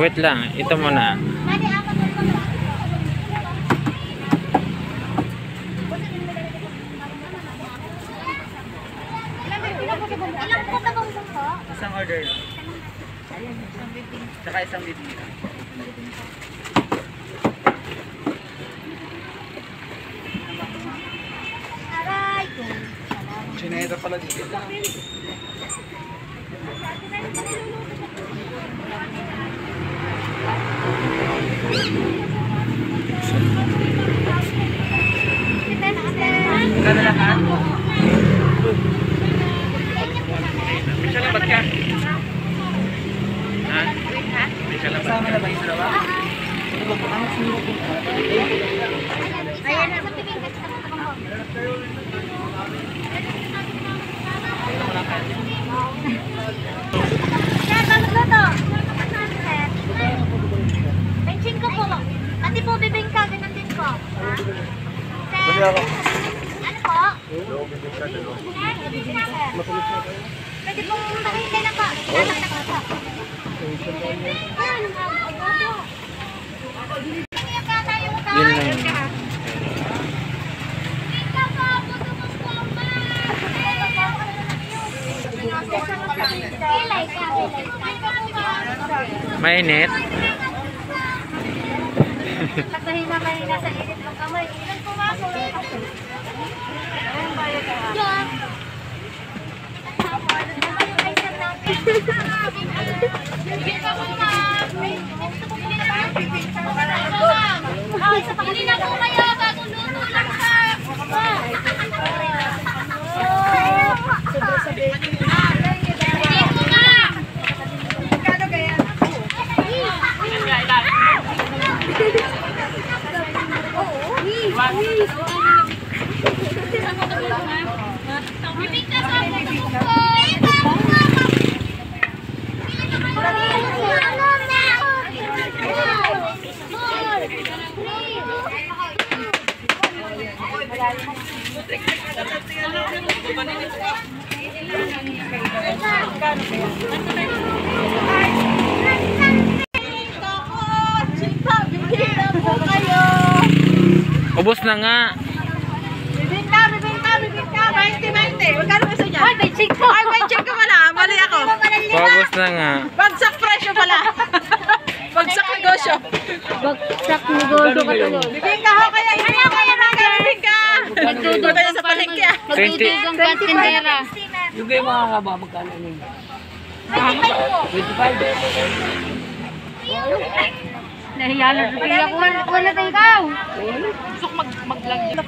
Wait lang, ito muna. Ilang po na bang po? Isang order. Tsaka isang bibig. Aray ko. Chineta pala dito. Kada lahat? Siya labat ka? Ha? Siya labat Kasama na ba yung dalawa? Ayan na, matigil ka sa mga Sir, bakit ba to? Sir. Benching ko po. Pati po bibingka, ganun din po. Ha? Sir. Ano po? Bibingka, sir. Pwede pong pakinggan na po. Salamat na po. Yan, opo. Kaya ka tayo tayo. Yun lang. Kilay ka, kilay. Mainit. Kayo nasa init ng kamay. Ilan pumasok? Ayun Ubus na nga. Bibingka, bibingka, bibingka. 20, 20. Magkano gusto niya? Ay, may chick ko. Ay, may check ko pala. Mali ako. Paubos na nga. Bagsak presyo pala. Bagsak negosyo. Bagsak negosyo ka tuloy. Bibingka ho kaya. Ano kaya na kaya bibingka? Magdudog tayo sa palengke. ah. Magdudugang kantindera. Yung kayo mga kaba, magkano yun? 25 po. 25. Nahiya na rin ako. Wala na ikaw. Gusto ko mag maglagyan.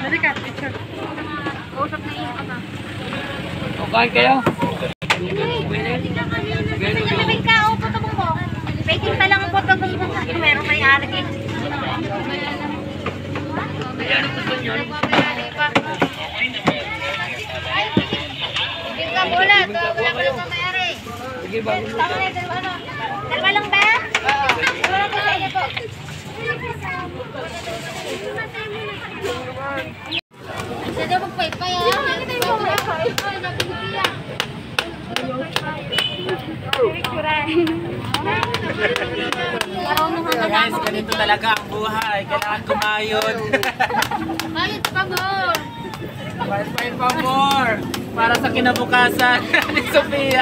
Dali ka, picture. Usap na iyo ka ba? O, kain kayo? Waiting pa lang ang puto mo mo. Meron may ari eh. Mula. Wala ko lang sa may-ari. Sige, bago mo. Tama na, dalawa? Dalawa lang ba? Oo. Dalawa lang po sa inyo po. Daw magpaypay ah. Magpaypay. Guys, ganito talaga ang buhay. Kailangan kumayod. Bayad pa mo. Five pa more. Para sa kinabukasan ni.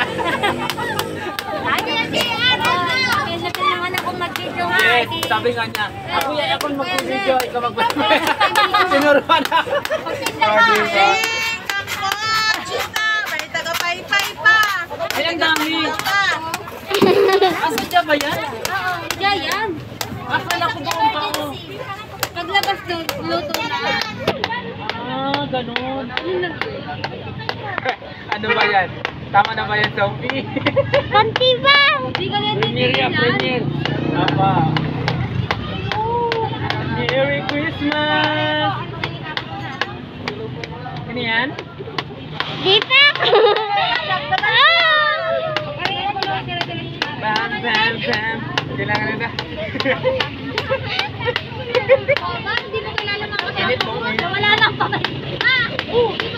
Ano akong mag-video nga. Yes, sabi nga niya, ako yan, ako mag-video, ikaw mag Sinuruan na. Pagtinda ka. Ay, ang dami. Asa dyan ba yan? Oo, diyan yan. Akala ko ba kung tao? Paglabas doon, luto na. Ah, ganun. ano ba yan? Tama na ba yan, Sophie? Kanti ba? Hindi ka yan Premier yan, premier. Tama. Merry Christmas! Ano yan? Di bam, bam. Kailangan na na. Mama, oh, hindi mo kilala mga kasi. Wala lang pa. Ah! Oh!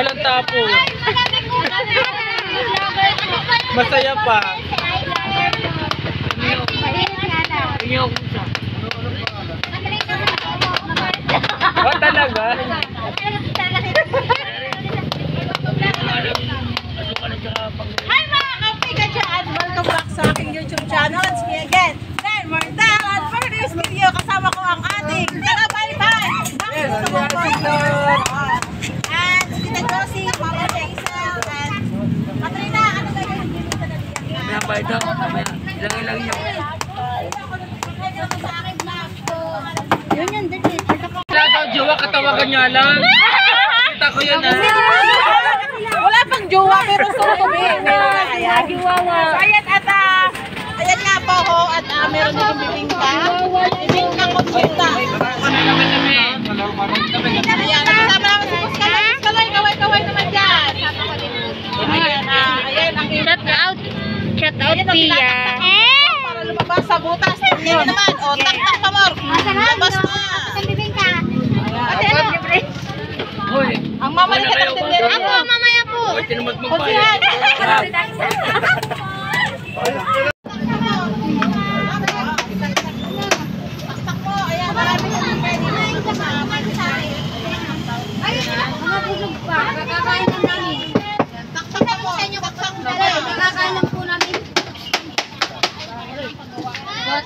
Walang tapo. Masaya pa. Oh, talaga? Hi mga kapiga dyan! Welcome back sa aking YouTube channel. It's me again, Len Mordal. At for this video, kasama ko ang ating tagabaybay. Bakit gusto mo po? And si Tita Josie, Mama Jaisel, and Katrina, ano ba yung dito sa nabiyang May bayad ako. Ilang ilang niyo. Yun yun, dali. Wala daw, jowa, katawagan niya lang. Kita ko yun ah. Wala pang jowa, pero na ayan. So, ayan at ah, ayan nga po ho, at ah, meron din bibingka. Bibingka konsulta. Ayan, kasama Lumabas na. Ate, ano? Hoy, Ang mamalikat ang tindera. Ako, mamaya po. hoy, tinumag Kunsihan. magbayad. Taktak mo, ayan, marami ka ng pwede na yung kasama sa akin. Mga busog pa. Kakakain lang namin. Taktak mo, taktak mo. Kakakain lang po namin.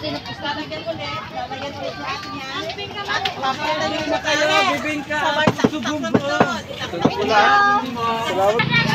Lalagyan ulit, lalagyan ulit natin yan. At papalayin mo kayo. Bibingka. Sabay taktak na sunod. Taktak mo.